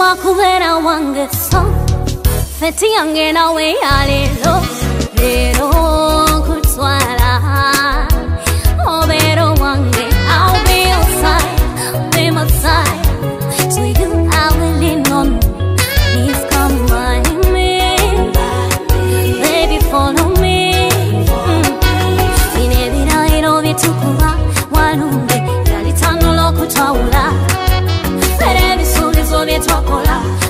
wa era wange so. Feti yange nawe ya lero lero kutwala. Obero wange, I'll be your side. Be my side. So you, I will lean on. Please come by me. Baby, follow me. Bine birayiro bitukuba walumbe yalitanula okutawula fere 错过了。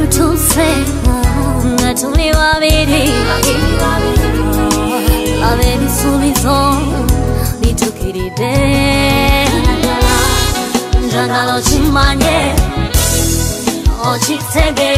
lutuuse nga tuli babiri ab'ebisuubizo bitukiridde njagala okimanye bulamu